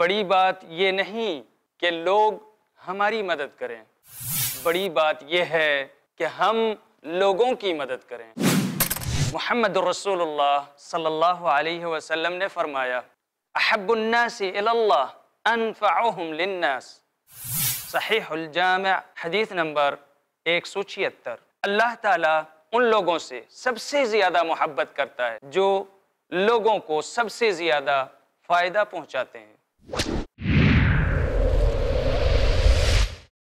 बड़ी बात ये नहीं कि लोग हमारी मदद करें बड़ी बात यह है कि हम लोगों की मदद करें मोहम्मद रसूलुल्लाह सल्लल्लाहु अलैहि वसल्लम ने फरमाया अहबुन्नासी इलल्लाह अनफ़अहुम लिन्नास सहीहुल जामिअ हदीस नंबर एक सौ छिहत्तर अल्लाह ताला उन लोगों से सबसे ज़्यादा मोहब्बत करता है, जो लोगों को सबसे ज़्यादा फ़ायदा पहुंचाते हैं।